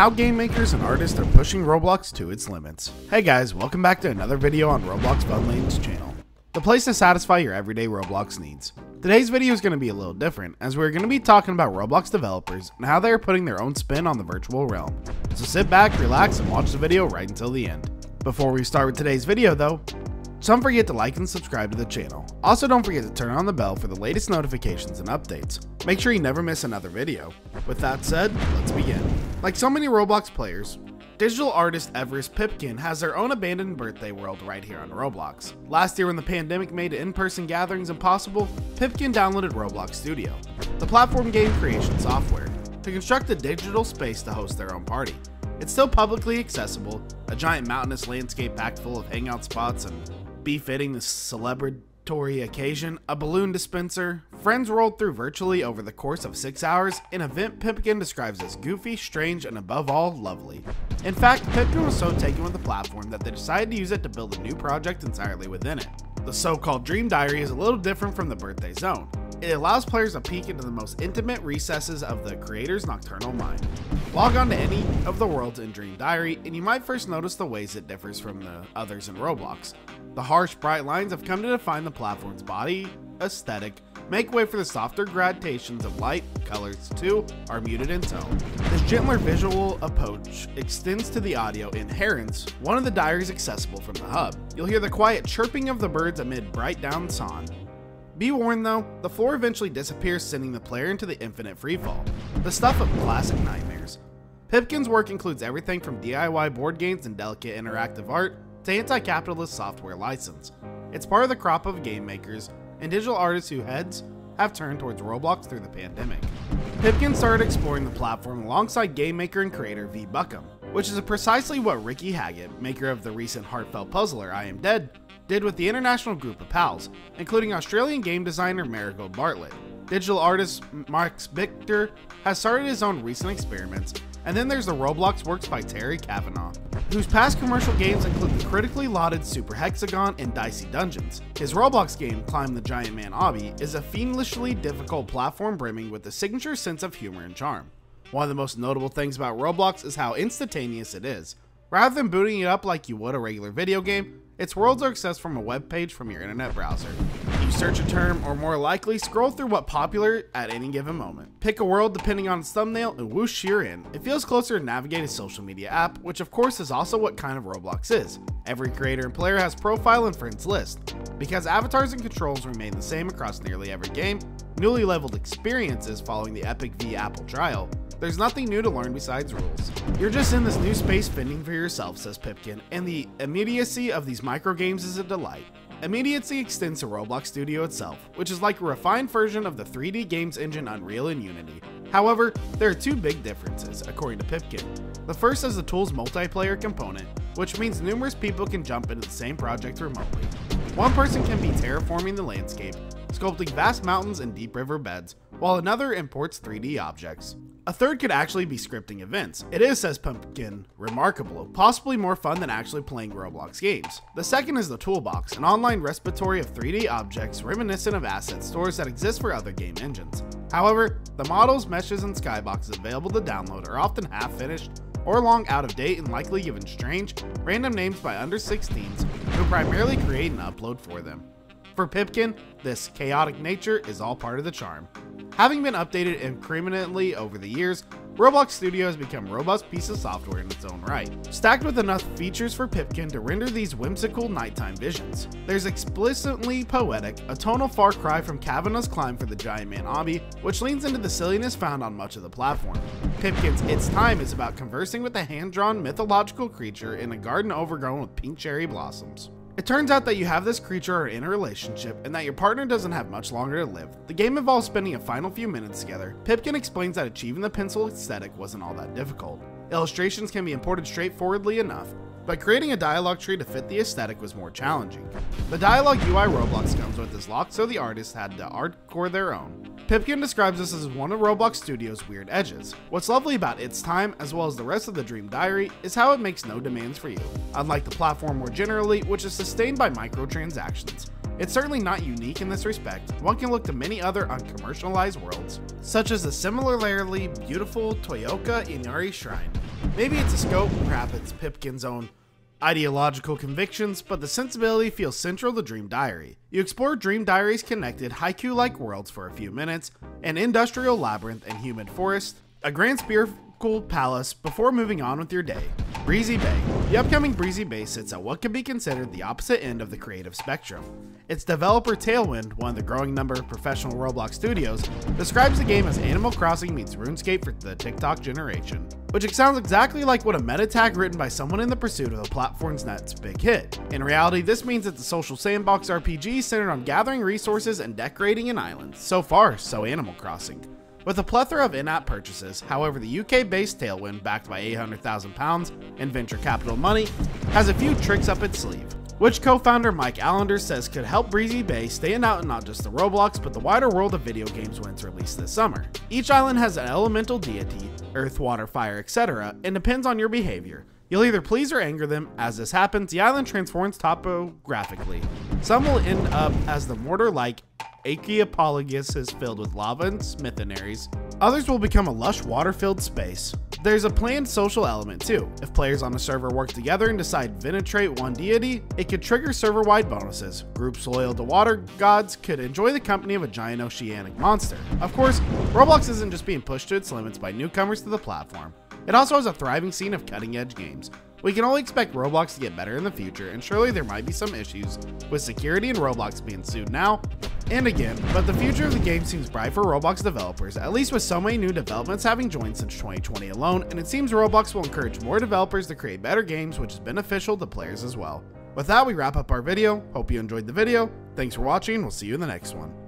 how game makers and artists are pushing Roblox to its limits. Hey guys, welcome back to another video on Roblox Fun Land's channel, the place to satisfy your everyday Roblox needs. Today's video is going to be a little different, as we're going to be talking about Roblox developers and how they are putting their own spin on the virtual realm. So sit back, relax, and watch the video right until the end. Before we start with today's video though, don't forget to like and subscribe to the channel. Also don't forget to turn on the bell for the latest notifications and updates. Make sure you never miss another video. With that said, let's begin. Like so many Roblox players, digital artist Everest Pipkin has their own abandoned birthday world right here on Roblox. Last year when the pandemic made in-person gatherings impossible, Pipkin downloaded Roblox Studio, the platform game creation software, to construct a digital space to host their own party. It's still publicly accessible, a giant mountainous landscape packed full of hangout spots and befitting the celebratory occasion, a balloon dispenser, friends rolled through virtually over the course of six hours, an event Pipkin describes as goofy, strange, and above all, lovely. In fact, Pipkin was so taken with the platform that they decided to use it to build a new project entirely within it. The so-called Dream Diary is a little different from the Birthday Zone. It allows players a peek into the most intimate recesses of the creator's nocturnal mind. Log on to any of the worlds in Dream Diary, and you might first notice the ways it differs from the others in Roblox. The harsh, bright lines have come to define the platform's body aesthetic, make way for the softer gradations of light, colors too are muted in tone. This gentler visual approach extends to the audio in Herons, one of the diaries accessible from the hub. You'll hear the quiet chirping of the birds amid bright down sun. Be warned though, the floor eventually disappears sending the player into the infinite freefall, the stuff of classic nightmares. Pipkin's work includes everything from DIY board games and delicate interactive art to anti-capitalist software license. It's part of the crop of game makers and digital artists who heads have turned towards Roblox through the pandemic. Pipkin started exploring the platform alongside game maker and creator V Buckenham, which is precisely what Ricky Haggett, maker of the recent heartfelt puzzler I Am Dead, did with the international group of pals, including Australian game designer Marigold Bartlett. Digital artist Max Victor has started his own recent experiments, and then there's the Roblox works by Terry Cavanagh, whose past commercial games include the critically lauded Super Hexagon and Dicey Dungeons. His Roblox game, Climb the Giant Man Obby, is a fiendishly difficult platform brimming with a signature sense of humor and charm. One of the most notable things about Roblox is how instantaneous it is. Rather than booting it up like you would a regular video game, its worlds are accessed from a web page from your internet browser. You search a term, or more likely, scroll through what popular at any given moment. Pick a world depending on its thumbnail, and whoosh, you're in. It feels closer to navigate a social media app, which of course is also what kind of Roblox is. Every creator and player has profile and friends list. Because avatars and controls remain the same across nearly every game, newly leveled experiences following the Epic v Apple trial, there's nothing new to learn besides rules. You're just in this new space fending for yourself, says Pipkin, and the immediacy of these micro games is a delight. Immediacy extends to Roblox Studio itself, which is like a refined version of the 3D games engine Unreal and Unity. However, there are two big differences, according to Pipkin. The first is the tool's multiplayer component, which means numerous people can jump into the same project remotely. One person can be terraforming the landscape, sculpting vast mountains and deep river beds, while another imports 3D objects. A third could actually be scripting events. It is, says Pipkin, remarkable, possibly more fun than actually playing Roblox games. The second is the Toolbox, an online repository of 3D objects reminiscent of asset stores that exist for other game engines. However, the models, meshes, and skyboxes available to download are often half finished or long out of date and likely given strange, random names by under 16s who primarily create and upload for them. For Pipkin, this chaotic nature is all part of the charm. Having been updated incrementally over the years, Roblox Studio has become a robust piece of software in its own right, stacked with enough features for Pipkin to render these whimsical nighttime visions. There's explicitly poetic, a tonal far cry from Cavanagh's climb for the Giant Man obby, which leans into the silliness found on much of the platform. Pipkin's It's Time is about conversing with a hand-drawn mythological creature in a garden overgrown with pink cherry blossoms. It turns out that you have this creature in a relationship and that your partner doesn't have much longer to live. The game involves spending a final few minutes together. Pipkin explains that achieving the pencil aesthetic wasn't all that difficult. Illustrations can be imported straightforwardly enough, but creating a dialogue tree to fit the aesthetic was more challenging. The dialogue UI Roblox comes with is locked so the artists had to hardcode their own. Pipkin describes this as one of Roblox Studios' weird edges. What's lovely about its time, as well as the rest of the Dream Diary, is how it makes no demands for you, unlike the platform more generally, which is sustained by microtransactions. It's certainly not unique in this respect. One can look to many other uncommercialized worlds, such as the similarly beautiful Toyoka Inari Shrine. Maybe it's a scope, perhaps it's Pipkin's own ideological convictions, but the sensibility feels central to Dream Diary. You explore Dream Diary's connected, haiku like worlds for a few minutes, an industrial labyrinth and humid forest, a grand spherical palace before moving on with your day. Breezy Bay. The upcoming Breezy Bay sits at what can be considered the opposite end of the creative spectrum. Its developer Tailwind, one of the growing number of professional Roblox studios, describes the game as Animal Crossing meets RuneScape for the TikTok generation, which sounds exactly like what a meta tag written by someone in the pursuit of the platform's next big hit. In reality, this means it's a social sandbox RPG centered on gathering resources and decorating an island. So far, so Animal Crossing. With a plethora of in-app purchases, however, the UK-based Tailwind, backed by £800,000 in venture capital money, has a few tricks up its sleeve, which co-founder Mike Allender says could help Breezy Bay stand out in not just the Roblox, but the wider world of video games when it's released this summer. Each island has an elemental deity, earth, water, fire, etc., and depends on your behavior. You'll either please or anger them. As this happens, the island transforms topographically. Some will end up as the Mordor-like Archipelagus is filled with lava and smithenaries. Others will become a lush water-filled space. There's a planned social element too. If players on a server work together and decide venerate one deity, it could trigger server-wide bonuses. Groups loyal to water gods could enjoy the company of a giant oceanic monster. Of course, Roblox isn't just being pushed to its limits by newcomers to the platform. It also has a thriving scene of cutting-edge games, we can only expect Roblox to get better in the future, and surely there might be some issues with security and Roblox being sued now and again, but the future of the game seems bright for Roblox developers, at least with so many new developments having joined since 2020 alone, and it seems Roblox will encourage more developers to create better games, which is beneficial to players as well. With that, we wrap up our video. Hope you enjoyed the video. Thanks for watching, we'll see you in the next one.